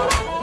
Oh,